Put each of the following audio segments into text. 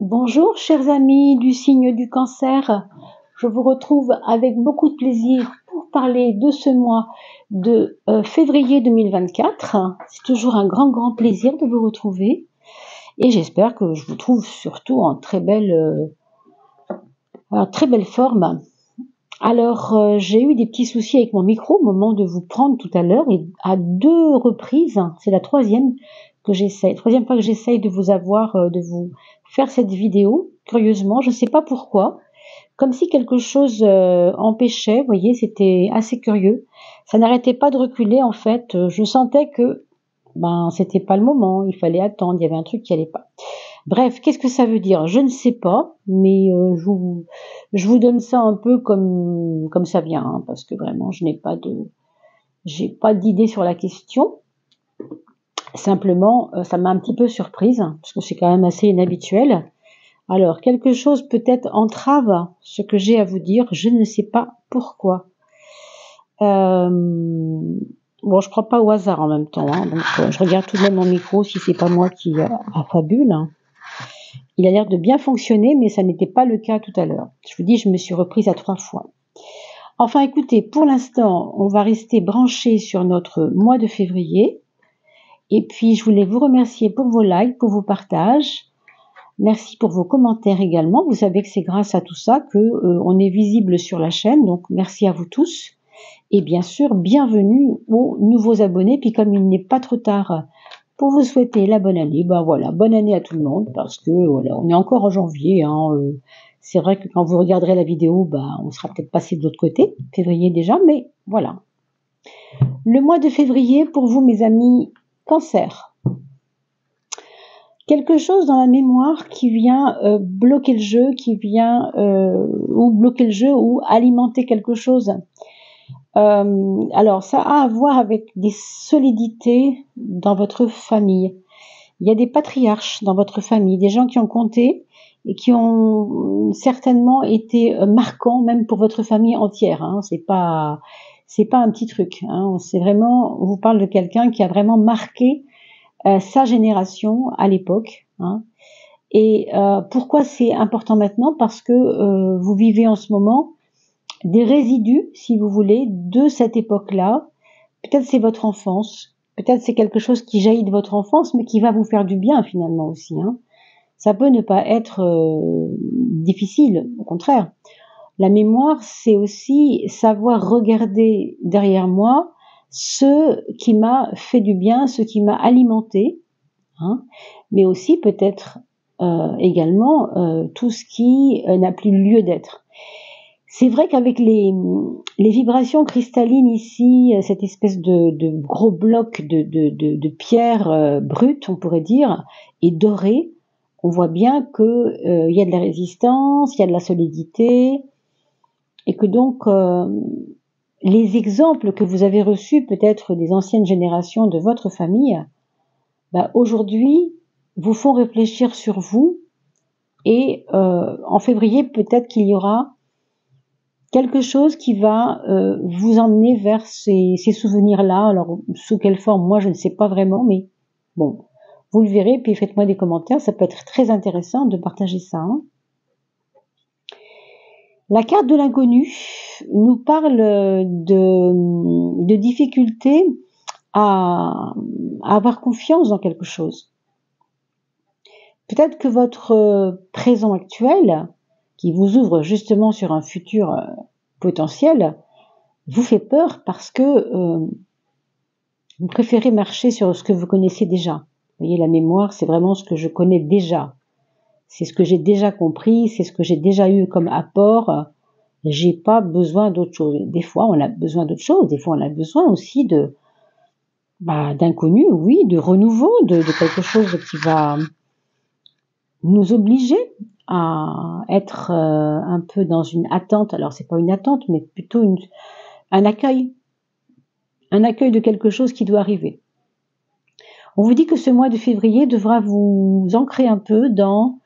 Bonjour chers amis du signe du cancer, je vous retrouve avec beaucoup de plaisir pour parler de ce mois de euh, février 2024. C'est toujours un grand grand plaisir de vous retrouver et j'espère que je vous trouve surtout en très belle, euh, en très belle forme. Alors euh, j'ai eu des petits soucis avec mon micro au moment de vous prendre tout à l'heure et à deux reprises, c'est la troisième que j'essaye, troisième fois que j'essaye de vous avoir, de vous faire cette vidéo, curieusement, je ne sais pas pourquoi, comme si quelque chose euh, empêchait, voyez, c'était assez curieux. Ça n'arrêtait pas de reculer en fait, je sentais que ben c'était pas le moment, il fallait attendre, il y avait un truc qui allait pas. Bref, qu'est-ce que ça veut dire? Je ne sais pas, mais euh, je, vous, je vous donne ça un peu comme comme ça vient, hein, parce que vraiment je n'ai pas de j'ai pas d'idée sur la question. Simplement, euh, ça m'a un petit peu surprise, parce que c'est quand même assez inhabituel. Alors, quelque chose peut-être entrave ce que j'ai à vous dire, je ne sais pas pourquoi. Euh, bon, je crois pas au hasard en même temps, hein, donc euh, je regarde tout de même mon micro si c'est pas moi qui a affabule. Il a l'air de bien fonctionner, mais ça n'était pas le cas tout à l'heure. Je vous dis, je me suis reprise à trois fois. Enfin, écoutez, pour l'instant, on va rester branché sur notre mois de février. Et puis, je voulais vous remercier pour vos likes, pour vos partages. Merci pour vos commentaires également. Vous savez que c'est grâce à tout ça que euh, on est visible sur la chaîne. Donc, merci à vous tous. Et bien sûr, bienvenue aux nouveaux abonnés. Puis, comme il n'est pas trop tard pour vous souhaiter la bonne année, ben voilà, bonne année à tout le monde parce que voilà, on est encore en janvier. Hein, euh, c'est vrai que quand vous regarderez la vidéo, ben, on sera peut-être passé de l'autre côté, février déjà, mais voilà. Le mois de février, pour vous, mes amis, Cancer. Quelque chose dans la mémoire qui vient euh, bloquer le jeu, qui vient euh, ou bloquer le jeu ou alimenter quelque chose. Euh, alors ça a à voir avec des solidités dans votre famille. Il y a des patriarches dans votre famille, des gens qui ont compté et qui ont certainement été marquants même pour votre famille entière. Hein. C'est pas c'est pas un petit truc. Hein. C'est vraiment, on vous parle de quelqu'un qui a vraiment marqué euh, sa génération à l'époque. Hein. Et euh, pourquoi c'est important maintenant? Parce que euh, vous vivez en ce moment des résidus, si vous voulez, de cette époque-là. Peut-être c'est votre enfance, peut-être c'est quelque chose qui jaillit de votre enfance, mais qui va vous faire du bien finalement aussi. Hein. Ça peut ne pas être difficile, au contraire. La mémoire, c'est aussi savoir regarder derrière moi ce qui m'a fait du bien, ce qui m'a alimenté, hein, mais aussi peut-être euh, également euh, tout ce qui euh, n'a plus lieu d'être. C'est vrai qu'avec les, vibrations cristallines ici, cette espèce de, gros bloc de, de, de pierre brute, on pourrait dire, et dorée, on voit bien qu'il y a de la résistance, il y a de la solidité, et que donc euh, les exemples que vous avez reçus peut-être des anciennes générations de votre famille, bah, aujourd'hui vous font réfléchir sur vous et euh, en février peut-être qu'il y aura quelque chose qui va euh, vous emmener vers ces, ces souvenirs-là. Alors sous quelle forme, moi je ne sais pas vraiment, mais bon, vous le verrez, puis faites-moi des commentaires, ça peut être très intéressant de partager ça. Hein. La carte de l'inconnu nous parle de, de difficultés à, avoir confiance dans quelque chose. Peut-être que votre présent actuel, qui vous ouvre justement sur un futur euh, potentiel, vous fait peur parce que euh, vous préférez marcher sur ce que vous connaissez déjà. Vous voyez, la mémoire, c'est vraiment ce que je connais déjà c'est ce que j'ai déjà compris, c'est ce que j'ai déjà eu comme apport. J'ai pas besoin d'autre chose. Des fois, on a besoin d'autre chose. Des fois, on a besoin aussi de bah, d'inconnu, oui, de renouveau, de, quelque chose qui va nous obliger à être euh, un peu dans une attente. Alors, c'est pas une attente, mais plutôt un accueil, un accueil de quelque chose qui doit arriver. On vous dit que ce mois de février devra vous ancrer un peu dans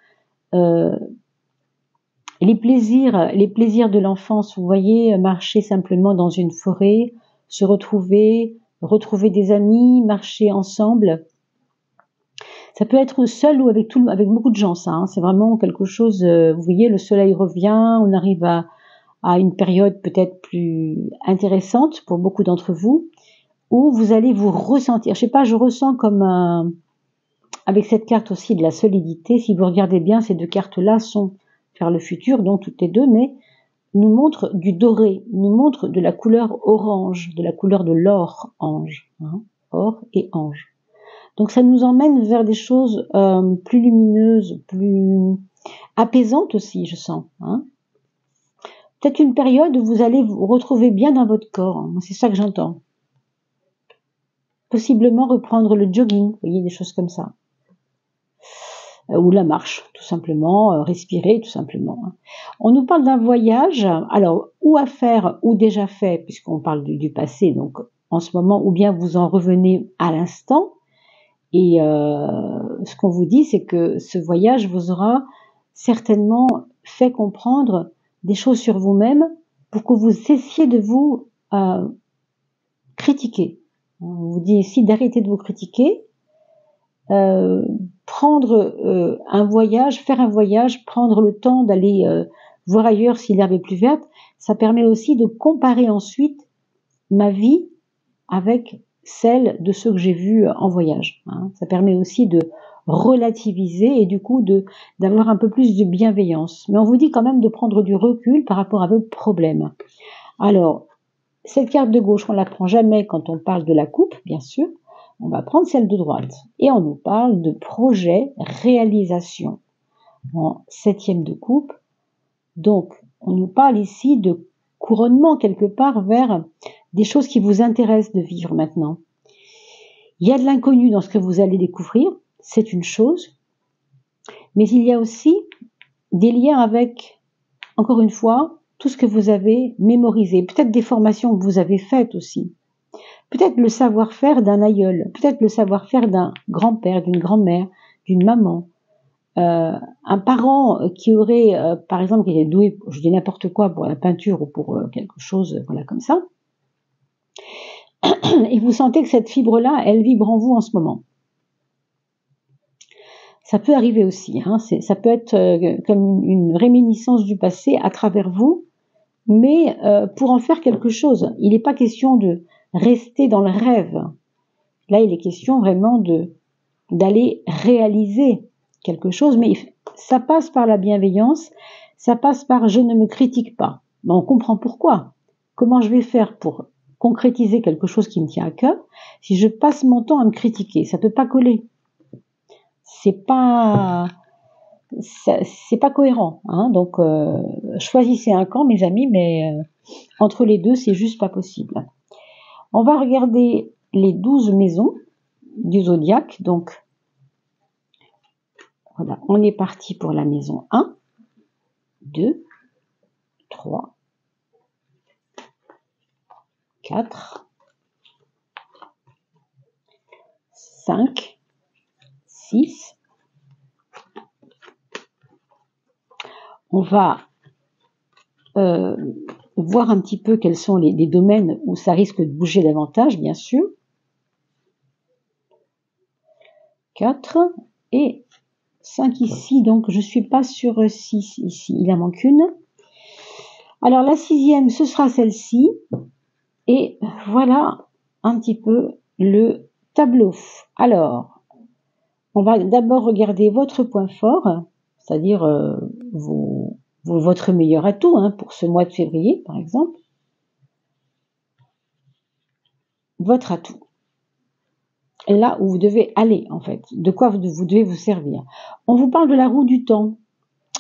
les plaisirs, les plaisirs de l'enfance, vous voyez, marcher simplement dans une forêt, se retrouver, retrouver des amis, marcher ensemble. Ça peut être seul ou avec tout, avec beaucoup de gens, ça. Hein. C'est vraiment quelque chose. Euh, vous voyez, le soleil revient, on arrive à, à une période peut-être plus intéressante pour beaucoup d'entre vous, où vous allez vous ressentir. Je sais pas, je ressens comme un, avec cette carte aussi de la solidité. Si vous regardez bien, ces deux cartes-là sont vers le futur, dont toutes les deux, mais nous montrent du doré, nous montrent de la couleur orange, de la couleur de l'or ange, hein, or et ange. Donc ça nous emmène vers des choses euh, plus lumineuses, plus apaisantes aussi, je sens. Hein. Peut-être une période où vous allez vous retrouver bien dans votre corps. Hein. C'est ça que j'entends. Possiblement reprendre le jogging, vous voyez, des choses comme ça. Euh, ou la marche, tout simplement, euh, respirer, tout simplement. Hein. On nous parle d'un voyage, alors, ou à faire, ou déjà fait, puisqu'on parle du, passé, donc en ce moment, ou bien vous en revenez à l'instant, et euh, ce qu'on vous dit, c'est que ce voyage vous aura certainement fait comprendre des choses sur vous-même pour que vous cessiez de vous critiquer. On vous dit ici d'arrêter de vous critiquer, prendre euh, un voyage, faire un voyage, prendre le temps d'aller euh, voir ailleurs si l'herbe est plus verte, ça permet aussi de comparer ensuite ma vie avec celle de ceux que j'ai vus en voyage. Hein. Ça permet aussi de relativiser et du coup de d'avoir un peu plus de bienveillance. Mais on vous dit quand même de prendre du recul par rapport à vos problèmes. Alors, cette carte de gauche, on la prend jamais quand on parle de la coupe, bien sûr. On va prendre celle de droite et on nous parle de projet réalisation en septième de coupe. Donc, on nous parle ici de couronnement quelque part vers des choses qui vous intéressent de vivre maintenant. Il y a de l'inconnu dans ce que vous allez découvrir, c'est une chose, mais il y a aussi des liens avec, encore une fois, tout ce que vous avez mémorisé, peut-être des formations que vous avez faites aussi, peut-être le savoir-faire d'un aïeul, peut-être le savoir-faire d'un grand-père, d'une grand-mère, d'une maman, euh, un parent qui aurait, euh, par exemple, qui est doué, je dis n'importe quoi, pour la peinture ou pour euh, quelque chose, voilà, comme ça, et vous sentez que cette fibre-là, elle vibre en vous en ce moment. Ça peut arriver aussi, hein, ça peut être comme une, réminiscence du passé à travers vous, mais pour en faire quelque chose. Il n'est pas question de rester dans le rêve. Là, il est question vraiment de d'aller réaliser quelque chose, mais ça passe par la bienveillance, ça passe par je ne me critique pas. Mais on comprend pourquoi. Comment je vais faire pour concrétiser quelque chose qui me tient à cœur si je passe mon temps à me critiquer? Ça peut pas coller. C'est pas c'est pas cohérent. Hein Donc euh, choisissez un camp, mes amis, mais euh, entre les deux, c'est juste pas possible. On va regarder les douze maisons du zodiaque. Donc, voilà, on est parti pour la maison 1, 2, 3, 4, 5, 6. On va euh, voir un petit peu quels sont les, domaines où ça risque de bouger davantage, bien sûr. 4 et 5 ici, donc je suis pas sur 6 ici, il en manque une. Alors la sixième, ce sera celle-ci. Et voilà un petit peu le tableau. Alors, on va d'abord regarder votre point fort, c'est-à-dire euh, vos, votre meilleur atout hein, pour ce mois de février, par exemple. Votre atout. Là où vous devez aller, en fait. De quoi vous, devez vous servir. On vous parle de la roue du temps.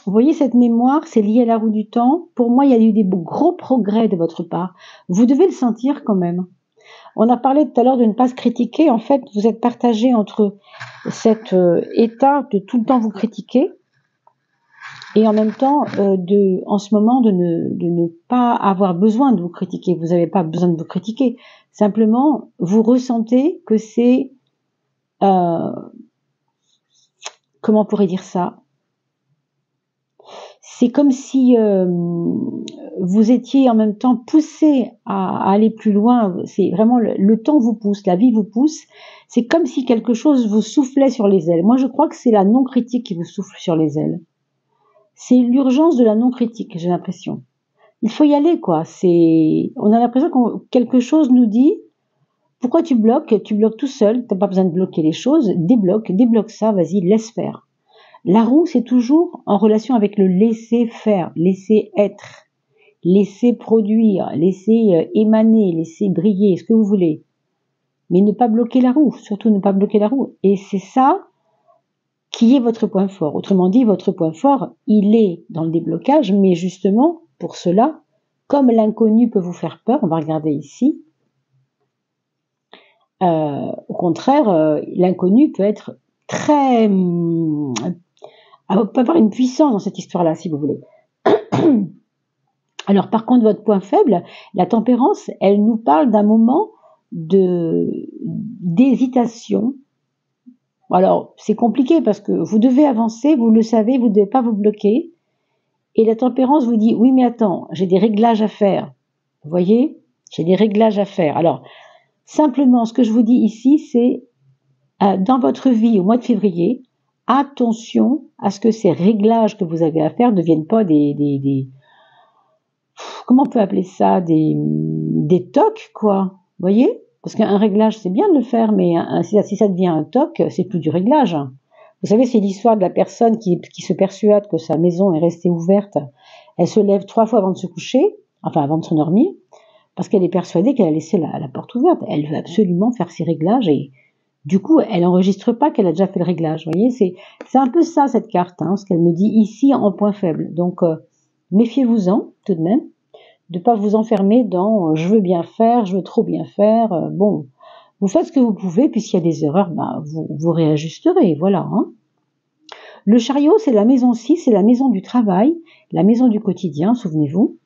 Vous voyez cette mémoire, c'est lié à la roue du temps. Pour moi, il y a eu des gros progrès de votre part. Vous devez le sentir quand même. On a parlé tout à l'heure de ne pas se critiquer. En fait, vous êtes partagé entre cet euh, état de tout le temps vous critiquer et en même temps euh, de, en ce moment, de ne, de ne pas avoir besoin de vous critiquer. Vous n'avez pas besoin de vous critiquer. Simplement, vous ressentez que c'est, euh, comment on pourrait dire ça? C'est comme si euh, vous étiez en même temps poussé à, aller plus loin. C'est vraiment le, temps vous pousse, la vie vous pousse. C'est comme si quelque chose vous soufflait sur les ailes. Moi, je crois que c'est la non-critique qui vous souffle sur les ailes. C'est l'urgence de la non-critique, j'ai l'impression. Il faut y aller, quoi. C'est, on a l'impression que quelque chose nous dit, pourquoi tu bloques? Tu bloques tout seul, t'as pas besoin de bloquer les choses, débloque, débloque ça, vas-y, laisse faire. La roue, c'est toujours en relation avec le laisser faire, laisser être, laisser produire, laisser euh, émaner, laisser briller, ce que vous voulez. Mais ne pas bloquer la roue, surtout ne pas bloquer la roue. Et c'est ça qui est votre point fort. Autrement dit, votre point fort, il est dans le déblocage, mais justement, pour cela, comme l'inconnu peut vous faire peur, on va regarder ici, euh, au contraire, euh, l'inconnu peut être très... Hum, peut avoir une puissance dans cette histoire-là, si vous voulez. Alors par contre, votre point faible, la tempérance, elle nous parle d'un moment d'hésitation. Alors c'est compliqué parce que vous devez avancer, vous le savez, vous ne devez pas vous bloquer. Et la tempérance vous dit oui mais attends, j'ai des réglages à faire. Vous voyez, j'ai des réglages à faire. Alors simplement, ce que je vous dis ici, c'est euh, dans votre vie au mois de février, attention à ce que ces réglages que vous avez à faire ne deviennent pas des, des, des comment on peut appeler ça? Des, des tocs quoi voyez? Parce qu'un réglage c'est bien de le faire mais si, ça devient un toc c'est plus du réglage vous savez c'est l'histoire de la personne qui, qui se persuade que sa maison est restée ouverte elle se lève trois fois avant de se coucher enfin avant de s'endormir parce qu'elle est persuadée qu'elle a laissé la, la porte ouverte elle veut absolument faire ses réglages et du coup, elle n'enregistre pas qu'elle a déjà fait le réglage. Vous voyez, c'est c'est un peu ça cette carte, hein, ce qu'elle me dit ici en point faible. Donc euh, méfiez-vous-en tout de même, de pas vous enfermer dans euh, je veux bien faire, je veux trop bien faire. Euh, bon, vous faites ce que vous pouvez, puis s'il y a des erreurs, ben, vous, vous réajusterez. Voilà. Hein. Le chariot, c'est la maison 6, c'est la maison du travail, la maison du quotidien, souvenez-vous.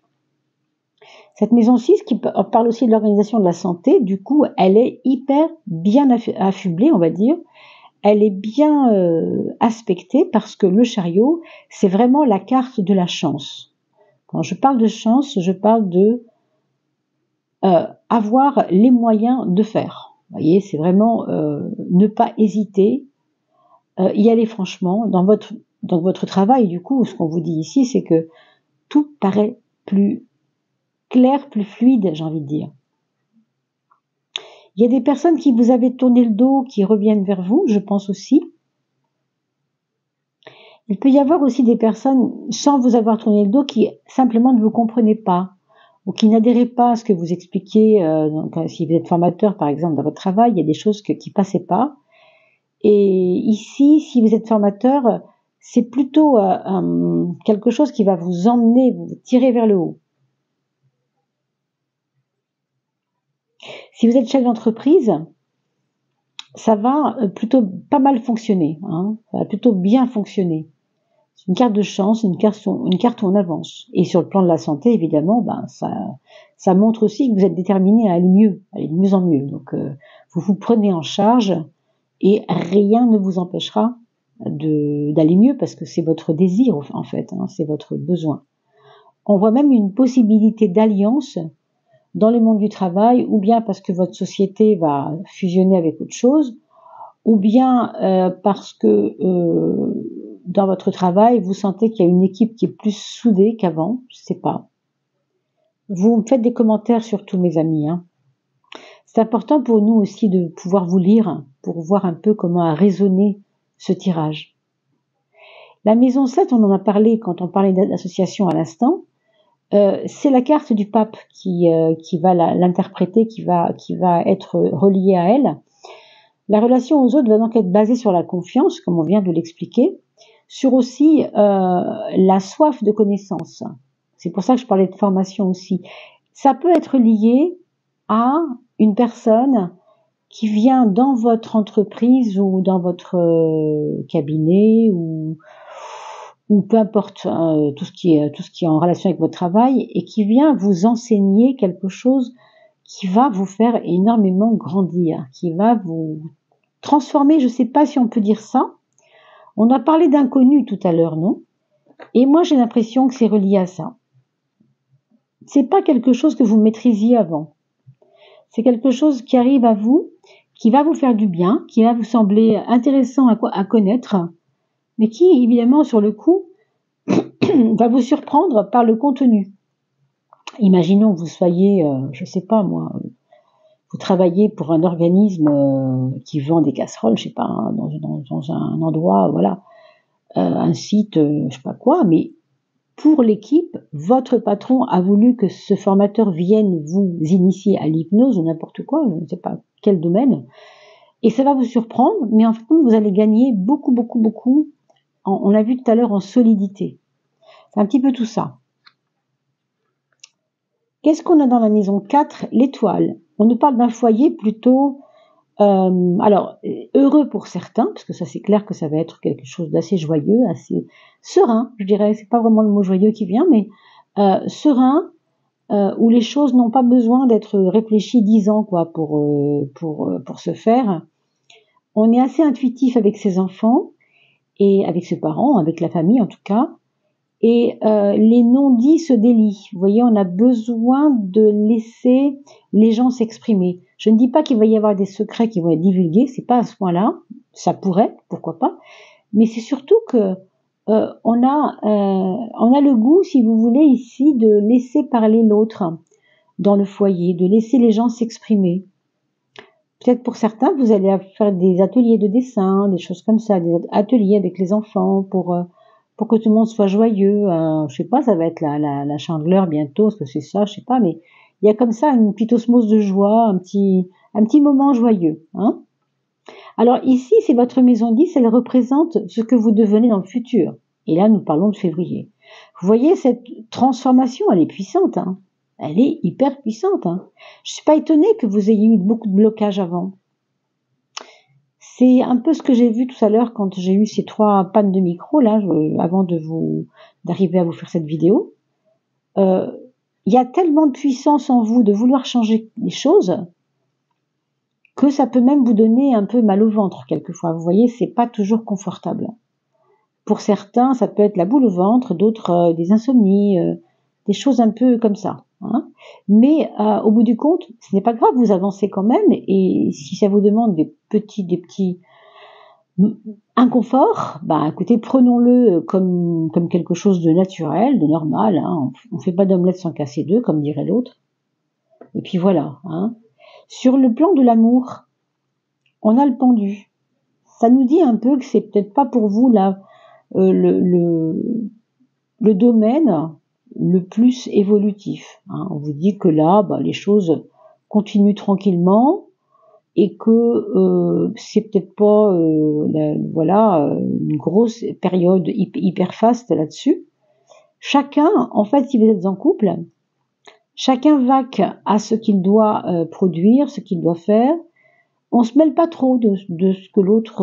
Cette maison 6 qui parle aussi de l'organisation de la santé, du coup, elle est hyper bien affublée, on va dire. Elle est bien euh, aspectée parce que le chariot, c'est vraiment la carte de la chance. Quand je parle de chance, je parle de euh, avoir les moyens de faire. Vous voyez, c'est vraiment euh, ne pas hésiter, y aller franchement. Dans votre, dans votre travail, du coup, ce qu'on vous dit ici, c'est que tout paraît plus clair, plus fluide, j'ai envie de dire. Il y a des personnes qui vous avaient tourné le dos, qui reviennent vers vous, je pense aussi. Il peut y avoir aussi des personnes, sans vous avoir tourné le dos, qui simplement ne vous comprenaient pas, ou qui n'adhéraient pas à ce que vous expliquez. Euh, euh, si vous êtes formateur, par exemple, dans votre travail, il y a des choses qui ne passaient pas. Et ici, si vous êtes formateur, c'est plutôt euh, quelque chose qui va vous emmener, vous tirer vers le haut. Si vous êtes chef d'entreprise, ça va plutôt pas mal fonctionner, hein. ça va plutôt bien fonctionner. C'est une carte de chance, une carte, une carte où on avance. Et sur le plan de la santé, évidemment, ben ça, ça montre aussi que vous êtes déterminé à aller mieux, à aller de mieux en mieux. Donc, euh, vous vous prenez en charge et rien ne vous empêchera d'aller mieux parce que c'est votre désir en fait, hein, c'est votre besoin. On voit même une possibilité d'alliance dans le monde du travail, ou bien parce que votre société va fusionner avec autre chose, ou bien euh, parce que euh, dans votre travail, vous sentez qu'il y a une équipe qui est plus soudée qu'avant, je sais pas. Vous me faites des commentaires sur tous mes amis. Hein. C'est important pour nous aussi de pouvoir vous lire pour voir un peu comment a résonné ce tirage. La maison 7, on en a parlé quand on parlait d'association à l'instant. Euh, c'est la carte du pape qui, euh, qui va l'interpréter, qui va, qui va être reliée à elle. La relation aux autres va donc être basée sur la confiance, comme on vient de l'expliquer, sur aussi euh, la soif de connaissance. C'est pour ça que je parlais de formation aussi. Ça peut être lié à une personne qui vient dans votre entreprise ou dans votre cabinet ou ou peu importe hein, tout ce qui est tout ce qui est en relation avec votre travail et qui vient vous enseigner quelque chose qui va vous faire énormément grandir, qui va vous transformer, je sais pas si on peut dire ça. On a parlé d'inconnu tout à l'heure, non? Et moi, j'ai l'impression que c'est relié à ça. C'est pas quelque chose que vous maîtrisiez avant. C'est quelque chose qui arrive à vous, qui va vous faire du bien, qui va vous sembler intéressant à, connaître, mais qui, évidemment, sur le coup, va vous surprendre par le contenu. Imaginons que vous soyez, euh, je sais pas moi, vous travaillez pour un organisme euh, qui vend des casseroles, je sais pas, hein, dans, un endroit, voilà, euh, un site, euh, je sais pas quoi, mais pour l'équipe, votre patron a voulu que ce formateur vienne vous initier à l'hypnose ou n'importe quoi, je ne sais pas quel domaine, et ça va vous surprendre, mais en fait, vous allez gagner beaucoup, beaucoup, beaucoup. on l'a vu tout à l'heure en solidité. C'est un petit peu tout ça. Qu'est-ce qu'on a dans la maison 4 L'étoile. On nous parle d'un foyer plutôt, euh, alors, heureux pour certains, parce que ça c'est clair que ça va être quelque chose d'assez joyeux, assez serein, je dirais, c'est pas vraiment le mot joyeux qui vient, mais euh, serein, euh, où les choses n'ont pas besoin d'être réfléchies dix ans quoi pour pour pour se faire. On est assez intuitif avec ses enfants et avec ses parents, avec la famille en tout cas, et euh, les non-dits se délient. Vous voyez, on a besoin de laisser les gens s'exprimer. Je ne dis pas qu'il va y avoir des secrets qui vont être divulgués, c'est pas à ce point-là. Ça pourrait, pourquoi pas. Mais c'est surtout que euh, a euh, on a le goût, si vous voulez, ici de laisser parler l'autre dans le foyer, de laisser les gens s'exprimer. Peut-être pour certains, vous allez faire des ateliers de dessin, des choses comme ça, des ateliers avec les enfants pour pour que tout le monde soit joyeux. Euh, je sais pas, ça va être la, la, chandeleur bientôt, ce que c'est ça, je sais pas, mais il y a comme ça une petite osmose de joie, un petit, un petit moment joyeux. Hein Alors ici, c'est votre maison 10, elle représente ce que vous devenez dans le futur. Et là, nous parlons de février. Vous voyez, cette transformation, elle est puissante. Hein elle est hyper puissante. Hein je suis pas étonnée que vous ayez eu beaucoup de blocages avant. C'est un peu ce que j'ai vu tout à l'heure quand j'ai eu ces trois pannes de micro là, avant d'arriver à vous faire cette vidéo. Euh, il y a tellement de puissance en vous de vouloir changer les choses que ça peut même vous donner un peu mal au ventre quelquefois. Vous voyez, c'est pas toujours confortable. Pour certains, ça peut être la boule au ventre, d'autres euh, des insomnies, euh, des choses un peu comme ça. Hein. Mais euh, au bout du compte, ce n'est pas grave, vous avancez quand même. Et si ça vous demande des petits, des petits inconforts, bah écoutez, prenons-le comme comme quelque chose de naturel, de normal. Hein. On, ne fait pas d'omelette sans casser deux, comme dirait l'autre. Et puis voilà. Hein. Sur le plan de l'amour, on a le pendu. Ça nous dit un peu que c'est peut-être pas pour vous là euh, le, le, le domaine le plus évolutif. Hein. On vous dit que là, bah, les choses continuent tranquillement et que euh, c'est peut-être pas euh, voilà une grosse période hyper faste là-dessus. Chacun, en fait, si vous êtes en couple, chacun vaque à ce qu'il doit euh, produire, ce qu'il doit faire. On se mêle pas trop de, de ce que l'autre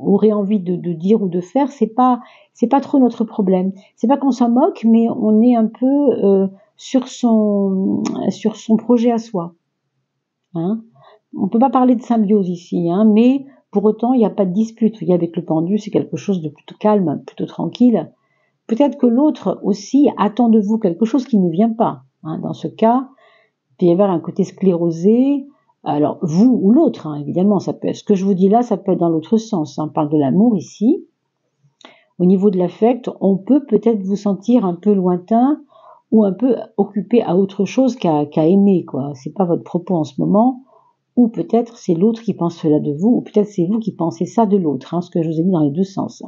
aurait envie de, dire ou de faire, c'est pas c'est pas trop notre problème. C'est pas qu'on s'en moque, mais on est un peu euh, sur son sur son projet à soi. Hein? On peut pas parler de symbiose ici, hein, mais pour autant il n'y a pas de dispute. Vous voyez, avec le pendu, c'est quelque chose de plutôt calme, plutôt tranquille. Peut-être que l'autre aussi attend de vous quelque chose qui ne vient pas. Hein. Dans ce cas, il peut y avoir un côté sclérosé, alors, vous ou l'autre, hein, évidemment, ça peut ce que je vous dis là, ça peut être dans l'autre sens. Hein. On parle de l'amour ici. Au niveau de l'affect, on peut peut-être vous sentir un peu lointain ou un peu occupé à autre chose qu'à aimer, quoi. C'est pas votre propos en ce moment. Ou peut-être c'est l'autre qui pense cela de vous, ou peut-être c'est vous qui pensez ça de l'autre, hein, ce que je vous ai dit dans les deux sens.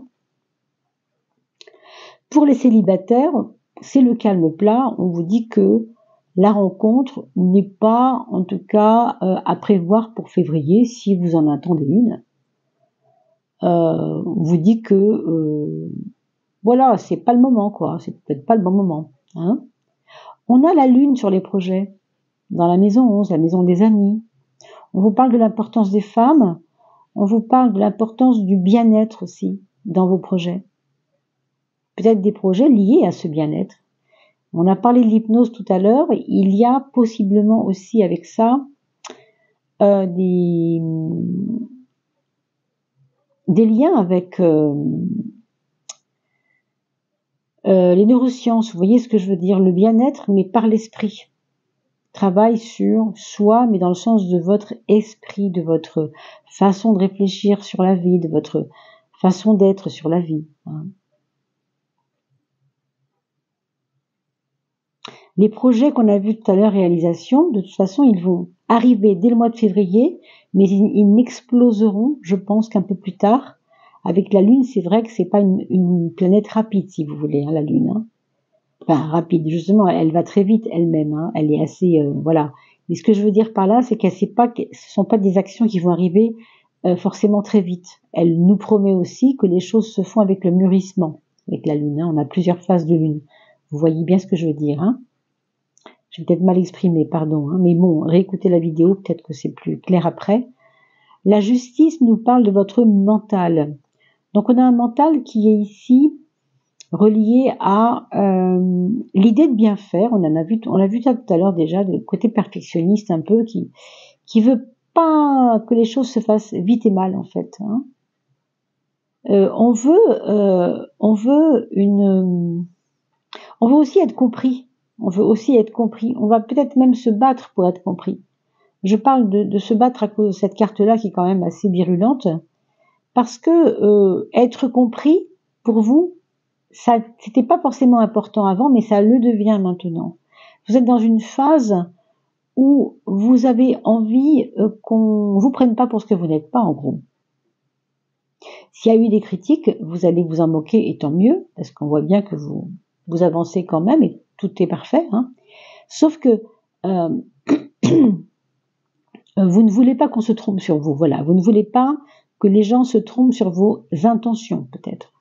Pour les célibataires, c'est le calme plat. On vous dit que la rencontre n'est pas, en tout cas, euh, à prévoir pour février si vous en attendez une. Euh, on vous dit que euh, voilà, c'est pas le moment, quoi. C'est peut-être pas le bon moment. Hein. On a la lune sur les projets, dans la maison 11, la maison des amis. On vous parle de l'importance des femmes, on vous parle de l'importance du bien-être aussi dans vos projets. Peut-être des projets liés à ce bien-être. On a parlé de l'hypnose tout à l'heure. Il y a possiblement aussi avec ça euh, des, liens avec, euh, Euh, les neurosciences, vous voyez ce que je veux dire, le bien-être, mais par l'esprit. Travaille sur soi, mais dans le sens de votre esprit, de votre façon de réfléchir sur la vie, de votre façon d'être sur la vie. Hein. Les projets qu'on a vus tout à l'heure réalisation, de toute façon, ils vont arriver dès le mois de février, mais ils, n'exploseront, je pense, qu'un peu plus tard. Avec la Lune, c'est vrai que c'est pas une, planète rapide, si vous voulez, hein, la Lune. Hein. Enfin, rapide, justement, elle va très vite elle-même. Hein. Elle est assez, euh, voilà. Mais ce que je veux dire par là, c'est qu'elle sait pas, que ce sont pas des actions qui vont arriver euh, forcément très vite. Elle nous promet aussi que les choses se font avec le mûrissement, avec la Lune. On a plusieurs phases de Lune. Vous voyez bien ce que je veux dire. Hein j'ai peut-être mal exprimé, pardon, hein, mais bon, réécoutez la vidéo, peut-être que c'est plus clair après. La justice nous parle de votre mental. Donc on a un mental qui est ici relié à euh, l'idée de bien faire. On a vu, on l'a vu tout à l'heure déjà, le côté perfectionniste un peu qui qui veut pas que les choses se fassent vite et mal en fait. Hein. Euh, on veut, euh, on veut une, on veut aussi être compris. On veut aussi être compris. On va peut-être même se battre pour être compris. Je parle de, se battre à cause de cette carte-là qui est quand même assez virulente, parce que euh, être compris pour vous, ça c'était pas forcément important avant, mais ça le devient maintenant. Vous êtes dans une phase où vous avez envie euh, qu'on vous prenne pas pour ce que vous n'êtes pas, en gros. S'il y a eu des critiques, vous allez vous en moquer, et tant mieux, parce qu'on voit bien que vous, vous avancez quand même, tout est parfait. Hein. Sauf que euh, vous ne voulez pas qu'on se trompe sur vous. Vous ne voulez pas que les gens se trompent sur vos intentions, peut-être.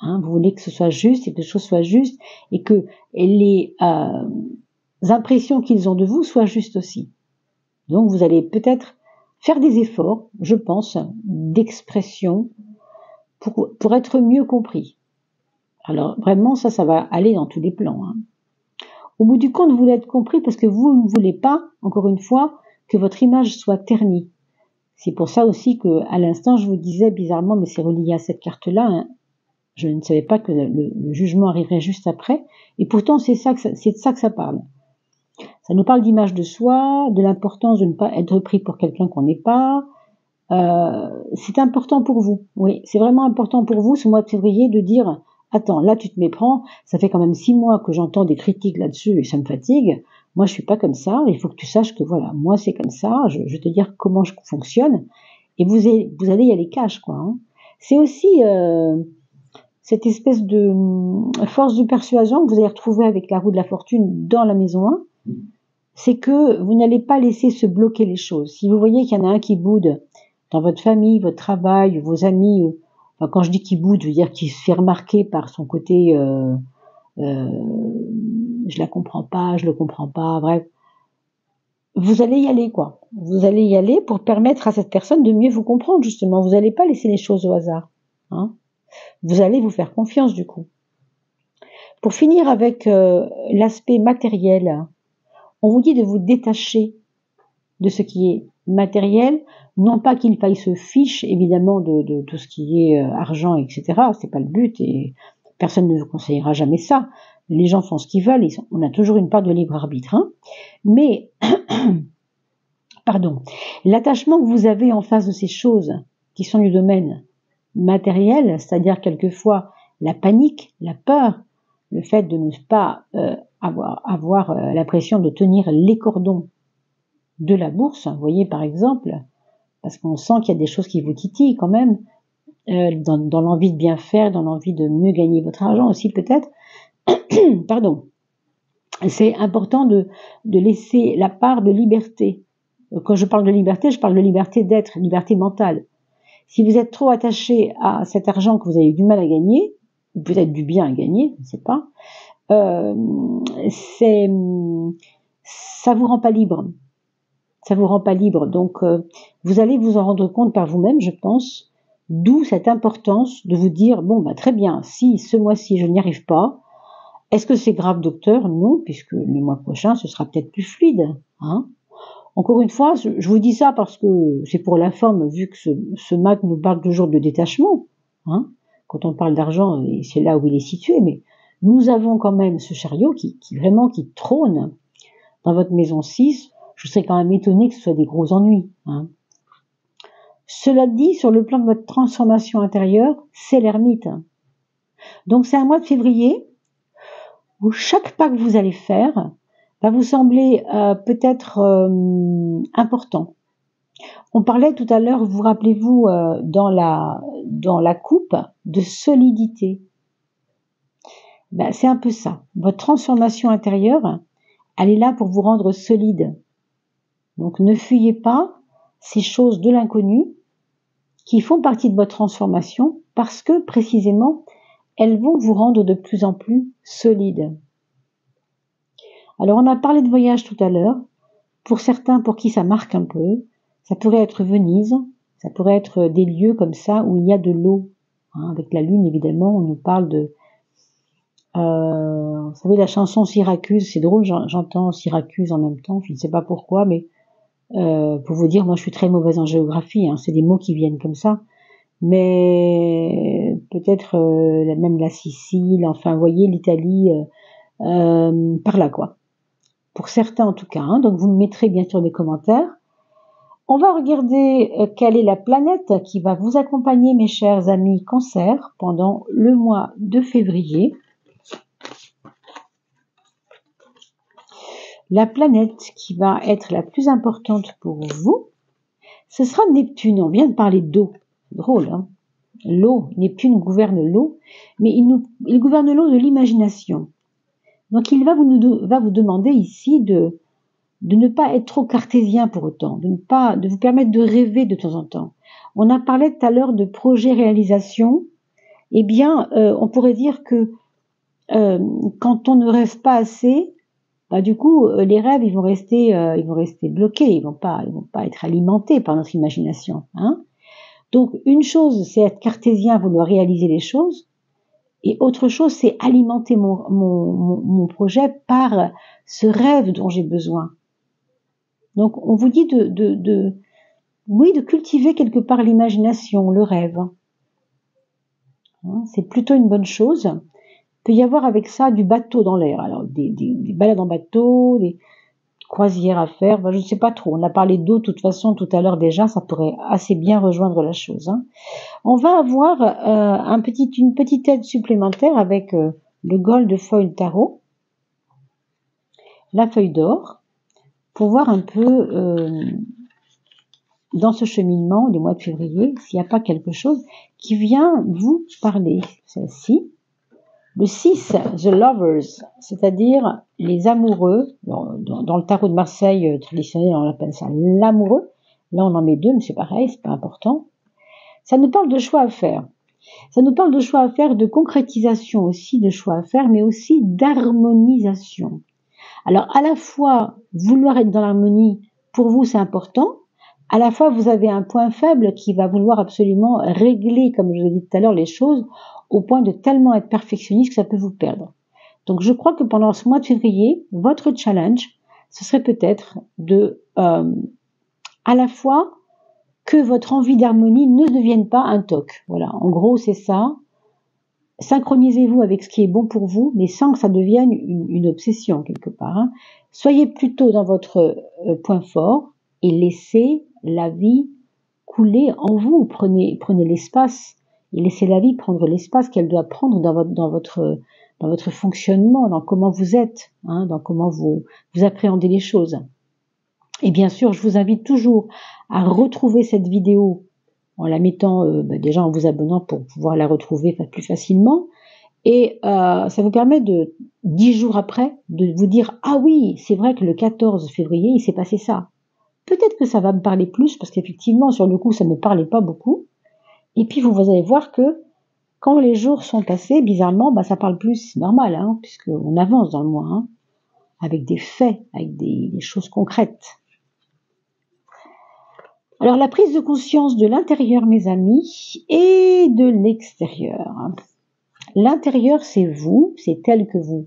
Hein. vous voulez que ce soit juste et que les choses soient justes et que les euh, impressions qu'ils ont de vous soient justes aussi. Donc vous allez peut-être faire des efforts, je pense, d'expression pour, pour être mieux compris. Alors vraiment, ça, ça va aller dans tous les plans. Hein. Au bout du compte, vous voulez être compris parce que vous ne voulez pas, encore une fois, que votre image soit ternie. C'est pour ça aussi que, à l'instant, je vous disais bizarrement, mais c'est relié à cette carte-là. Hein, je ne savais pas que le, jugement arriverait juste après. Et pourtant, c'est ça de ça que ça parle. Ça nous parle d'image de soi, de l'importance de ne pas être pris pour quelqu'un qu'on n'est pas. Euh, c'est important pour vous. Oui, c'est vraiment important pour vous ce mois de février de dire attends, là tu te méprends, ça fait quand même six mois que j'entends des critiques là-dessus et ça me fatigue. Moi, je suis pas comme ça. Il faut que tu saches que voilà, moi c'est comme ça. Je, vais te dire comment je fonctionne et vous, vous allez y aller cash quoi. Hein. C'est aussi euh, cette espèce de hum, force de persuasion que vous allez retrouver avec la roue de la fortune dans la maison 1. C'est que vous n'allez pas laisser se bloquer les choses. Si vous voyez qu'il y en a un qui boude dans votre famille, votre travail, vos amis, quand je dis qu'il boude, je veux dire qu'il se fait remarquer par son côté euh, euh, je la comprends pas, je le comprends pas, bref. Vous allez y aller, quoi. Vous allez y aller pour permettre à cette personne de mieux vous comprendre, justement. Vous n'allez pas laisser les choses au hasard. Hein. Vous allez vous faire confiance, du coup. Pour finir avec euh, l'aspect matériel, on vous dit de vous détacher de ce qui est matériel, non pas qu'il faille se fiche évidemment de, tout ce qui est euh, argent, etc. C'est pas le but et personne ne vous conseillera jamais ça. Les gens font ce qu'ils veulent, on a toujours une part de libre arbitre. Hein. Mais, pardon, l'attachement que vous avez en face de ces choses qui sont du domaine matériel, c'est-à-dire quelquefois la panique, la peur, le fait de ne pas euh, avoir, avoir euh, l'impression de tenir les cordons de la bourse, vous voyez par exemple, parce qu'on sent qu'il y a des choses qui vous titillent quand même, euh, dans, l'envie de bien faire, dans l'envie de mieux gagner votre argent aussi peut-être. Pardon. C'est important de, de laisser la part de liberté. Quand je parle de liberté, je parle de liberté d'être, liberté mentale. Si vous êtes trop attaché à cet argent que vous avez du mal à gagner, ou peut-être du bien à gagner, je ne sais pas, euh, c'est, ça vous rend pas libre ça vous rend pas libre. Donc, euh, vous allez vous en rendre compte par vous-même, je pense. D'où cette importance de vous dire bon, bah très bien. Si ce mois-ci je n'y arrive pas, est-ce que c'est grave, docteur? Non, puisque le mois prochain ce sera peut-être plus fluide. Hein Encore une fois, je vous dis ça parce que c'est pour la forme, vu que ce, ce mat nous parle toujours de détachement. Hein quand on parle d'argent, c'est là où il est situé, mais nous avons quand même ce chariot qui, vraiment qui trône dans votre maison 6. Je serais quand même étonné que ce soit des gros ennuis. Hein. Cela dit, sur le plan de votre transformation intérieure, c'est l'ermite. Donc c'est un mois de février où chaque pas que vous allez faire va vous sembler euh, peut-être euh, important. On parlait tout à l'heure, vous rappelez-vous, euh, dans, la, dans la coupe de solidité. Ben, c'est un peu ça. Votre transformation intérieure, elle est là pour vous rendre solide. Donc ne fuyez pas ces choses de l'inconnu qui font partie de votre transformation parce que précisément elles vont vous rendre de plus en plus solide. Alors on a parlé de voyage tout à l'heure. Pour certains pour qui ça marque un peu, ça pourrait être Venise, ça pourrait être des lieux comme ça où il y a de l'eau. Hein, avec la lune évidemment, on nous parle de... Euh, vous savez la chanson Syracuse, c'est drôle, j'entends Syracuse en même temps, je ne sais pas pourquoi, mais euh, pour vous dire, moi je suis très mauvaise en géographie, hein, c'est des mots qui viennent comme ça mais peut-être euh, même la Sicile, enfin, vous voyez, l'Italie, euh, par là, quoi. Pour certains, en tout cas. Hein. donc, vous me mettrez bien sûr des commentaires. On va regarder quelle est la planète qui va vous accompagner, mes chers amis cancer, pendant le mois de février. La planète qui va être la plus importante pour vous, ce sera Neptune. On vient de parler d'eau. Drôle, hein L'eau, Neptune gouverne l'eau, mais il, gouverne l'eau de l'imagination. Donc il va vous, demander ici de, ne pas être trop cartésien pour autant, de ne pas, vous permettre de rêver de temps en temps. On a parlé tout à l'heure de projet réalisation. Eh bien, euh, on pourrait dire que euh, quand on ne rêve pas assez, bah, du coup, euh, les rêves, ils vont rester, ils vont rester bloqués, ils vont pas, ils vont pas être alimentés par notre imagination. Hein donc une chose, c'est être cartésien, vouloir réaliser les choses, et autre chose, c'est alimenter mon, mon, projet par ce rêve dont j'ai besoin. Donc on vous dit de, de, de, oui, de cultiver quelque part l'imagination, le rêve. Hein, c'est plutôt une bonne chose. Peut y avoir avec ça du bateau dans l'air. Alors des, des, des balades en bateau, des, croisière à faire, je ne sais pas trop. On a parlé d'eau de toute façon tout à l'heure déjà, ça pourrait assez bien rejoindre la chose. Hein. On va avoir euh, un petit, une petite aide supplémentaire avec euh, le Gold Foil Tarot, la feuille d'or, pour voir un peu euh, dans ce cheminement du mois de février s'il n'y a pas quelque chose qui vient vous parler. Celle-ci, le 6, The Lovers, c'est-à-dire les amoureux. Dans, le tarot de Marseille euh, traditionnel, on appelle ça l'amoureux. Là, on en met deux, mais c'est pareil, c'est pas important. Ça nous parle de choix à faire. Ça nous parle de choix à faire, de concrétisation aussi de choix à faire, mais aussi d'harmonisation. Alors, à la fois, vouloir être dans l'harmonie, pour vous, c'est important. À la fois, vous avez un point faible qui va vouloir absolument régler, comme je vous ai dit tout à l'heure, les choses au point de tellement être perfectionniste que ça peut vous perdre. Donc je crois que pendant ce mois de février, votre challenge, ce serait peut-être de euh, à la fois que votre envie d'harmonie ne devienne pas un toc. Voilà, en gros c'est ça. Synchronisez-vous avec ce qui est bon pour vous, mais sans que ça devienne une, obsession quelque part. Hein. Soyez plutôt dans votre euh, point fort et laissez la vie couler en vous. Prenez, prenez l'espace et laissez la vie prendre l'espace qu'elle doit prendre dans votre, dans votre, dans votre fonctionnement, dans comment vous êtes, hein, dans comment vous, vous appréhendez les choses. Et bien sûr, je vous invite toujours à retrouver cette vidéo en la mettant euh, bah, déjà en vous abonnant pour pouvoir la retrouver plus facilement. Et euh, ça vous permet de, dix jours après, de vous dire ah oui, c'est vrai que le 14 février, il s'est passé ça. Peut-être que ça va me parler plus parce qu'effectivement, sur le coup, ça ne me parlait pas beaucoup. Et puis vous, allez voir que quand les jours sont passés, bizarrement, bah, ça parle plus, c'est normal, hein, puisqu'on avance dans le mois, hein, avec des faits, avec des, choses concrètes. Alors la prise de conscience de l'intérieur, mes amis, et de l'extérieur. L'intérieur, c'est vous, c'est tel que vous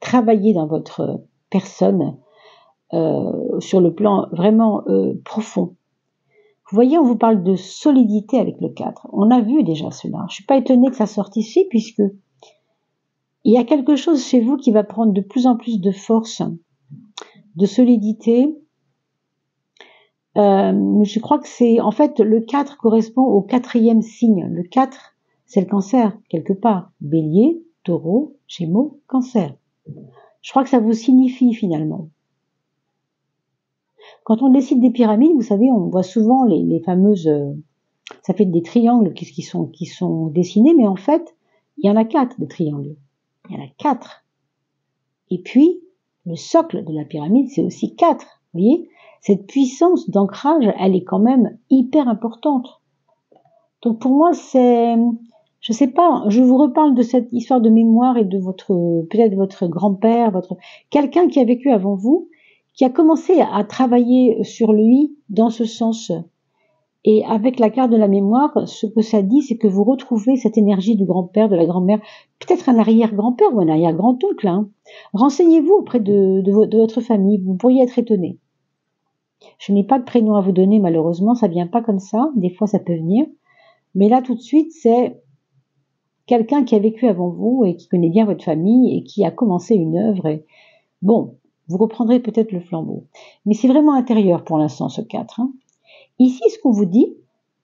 travaillez dans votre personne euh, sur le plan vraiment euh, profond. Vous voyez, on vous parle de solidité avec le 4. On a vu déjà cela. Je ne suis pas étonnée que ça sorte ici puisque il y a quelque chose chez vous qui va prendre de plus en plus de force, de solidité. Euh, je crois que c'est en fait le 4 correspond au quatrième signe. Le 4, c'est le cancer, quelque part. Bélier, taureau, gémeaux, cancer. Je crois que ça vous signifie finalement. Quand on décide des pyramides, vous savez, on voit souvent les, fameuses, euh, ça fait des triangles qui, sont, qui sont dessinés, mais en fait, il y en a quatre de triangles. Il y en a quatre. Et puis, le socle de la pyramide, c'est aussi quatre. Vous voyez? Cette puissance d'ancrage, elle est quand même hyper importante. Donc pour moi, c'est, je sais pas, je vous reparle de cette histoire de mémoire et de votre, peut-être votre grand-père, votre, quelqu'un qui a vécu avant vous, qui a commencé à travailler sur lui dans ce sens. Et avec la carte de la mémoire, ce que ça dit, c'est que vous retrouvez cette énergie du grand-père, de la grand-mère, peut-être un arrière-grand-père ou un arrière-grand-oncle. Hein. Renseignez-vous auprès de, votre famille, vous pourriez être étonné. Je n'ai pas de prénom à vous donner, malheureusement, ça vient pas comme ça, des fois ça peut venir. Mais là, tout de suite, c'est quelqu'un qui a vécu avant vous et qui connaît bien votre famille et qui a commencé une œuvre. Et bon, vous reprendrez peut-être le flambeau. Mais c'est vraiment intérieur pour l'instant ce 4. Hein. Ici, ce qu'on vous dit,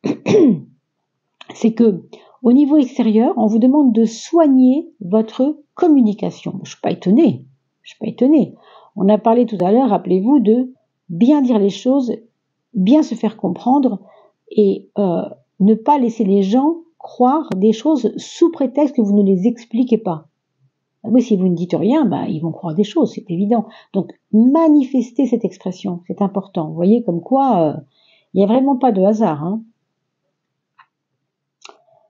c'est que au niveau extérieur, on vous demande de soigner votre communication. Je suis pas étonnée. Je suis pas étonnée. On a parlé tout à l'heure, rappelez-vous, de bien dire les choses, bien se faire comprendre et euh, ne pas laisser les gens croire des choses sous prétexte que vous ne les expliquez pas. Ah oui, si vous ne dites rien, bah, ils vont croire des choses, c'est évident. Donc, manifester cette expression, c'est important. Vous voyez comme quoi euh, il n'y a vraiment pas de hasard. Hein.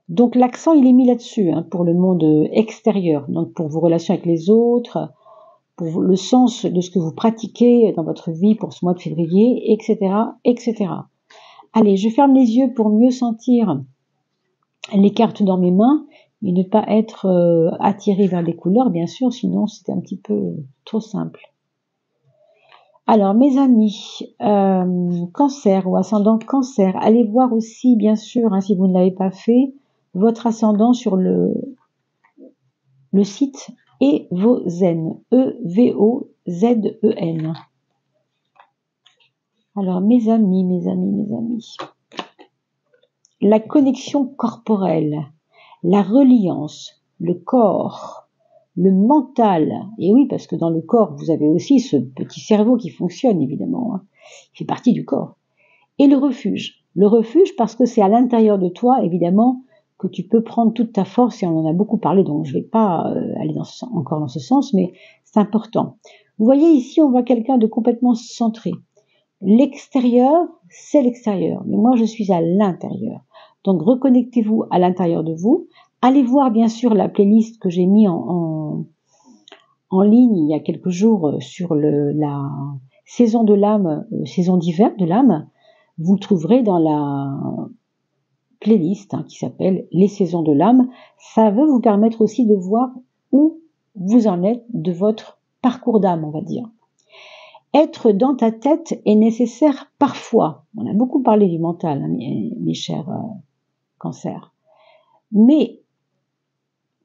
Donc, l'accent, il est mis là-dessus, hein, pour le monde extérieur, donc pour vos relations avec les autres, pour le sens de ce que vous pratiquez dans votre vie pour ce mois de février, etc., etc. Allez, je ferme les yeux pour mieux sentir les cartes dans mes mains et ne pas être euh, attiré vers les couleurs, bien sûr, sinon c'est un petit peu trop simple. Alors, mes amis, euh, cancer ou ascendant cancer, allez voir aussi, bien sûr, hein, si vous ne l'avez pas fait, votre ascendant sur le, le site Evozen, E-V-O-Z-E-N. Alors, mes amis, mes amis, mes amis, la connexion corporelle, la reliance, le corps, le mental. Et oui, parce que dans le corps, vous avez aussi ce petit cerveau qui fonctionne, évidemment. Hein. Il fait partie du corps. Et le refuge. Le refuge parce que c'est à l'intérieur de toi, évidemment, que tu peux prendre toute ta force, et on en a beaucoup parlé, donc je ne vais pas euh, aller encore dans ce sens, mais c'est important. Vous voyez ici, on voit quelqu'un de complètement centré. L'extérieur, c'est l'extérieur, mais moi je suis à l'intérieur. Donc reconnectez-vous à l'intérieur de vous. Allez voir bien sûr la playlist que j'ai mis en, en, ligne il y a quelques jours euh, sur le, la saison de l'âme, euh, saison d'hiver de l'âme. Vous le trouverez dans la playlist hein, qui s'appelle Les saisons de l'âme. Ça va vous permettre aussi de voir où vous en êtes de votre parcours d'âme, on va dire. Être dans ta tête est nécessaire parfois. On a beaucoup parlé du mental, hein, mes, chers euh, cancer. Mais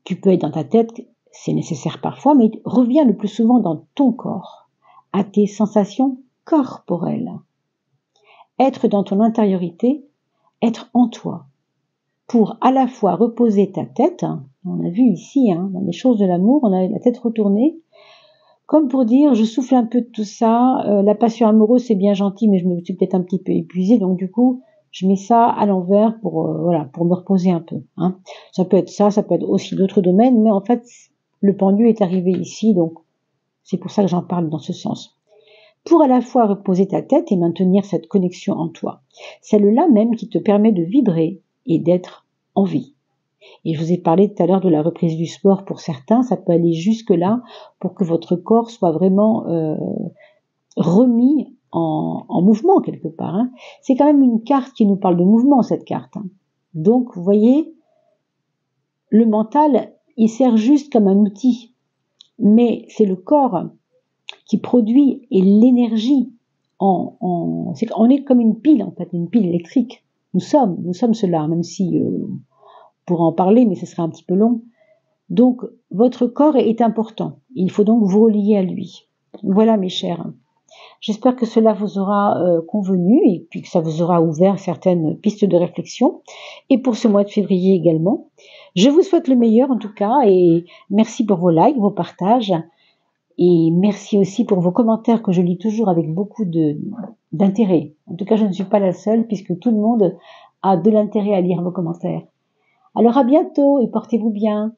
tu peux être dans ta tête, c'est nécessaire parfois, mais reviens le plus souvent dans ton corps, à tes sensations corporelles. Être dans ton intériorité, être en toi, pour à la fois reposer ta tête, hein, on a vu ici, hein, dans les choses de l'amour, on a la tête retournée, comme pour dire je souffle un peu de tout ça, euh, la passion amoureuse c'est bien gentil, mais je me suis peut-être un petit peu épuisée, donc du coup je mets ça à l'envers pour euh, voilà pour me reposer un peu. Hein. Ça peut être ça, ça peut être aussi d'autres domaines, mais en fait le pendu est arrivé ici, donc c'est pour ça que j'en parle dans ce sens. Pour à la fois reposer ta tête et maintenir cette connexion en toi. Celle-là même qui te permet de vibrer et d'être en vie. Et je vous ai parlé tout à l'heure de la reprise du sport pour certains, ça peut aller jusque là pour que votre corps soit vraiment euh, remis en, mouvement quelque part. Hein. C'est quand même une carte qui nous parle de mouvement, cette carte. Hein. Donc, vous voyez, le mental, il sert juste comme un outil, mais c'est le corps qui produit et l'énergie. On est comme une pile en fait, une pile électrique. Nous sommes, nous sommes cela, même si euh, on en parler, mais ce serait un petit peu long. Donc, votre corps est important. Il faut donc vous relier à lui. Voilà, mes chers. J'espère que cela vous aura euh, convenu et puis que ça vous aura ouvert certaines pistes de réflexion. Et pour ce mois de février également. Je vous souhaite le meilleur en tout cas et merci pour vos likes, vos partages. Et merci aussi pour vos commentaires que je lis toujours avec beaucoup d'intérêt. En tout cas, je ne suis pas la seule puisque tout le monde a de l'intérêt à lire vos commentaires. Alors à bientôt et portez-vous bien.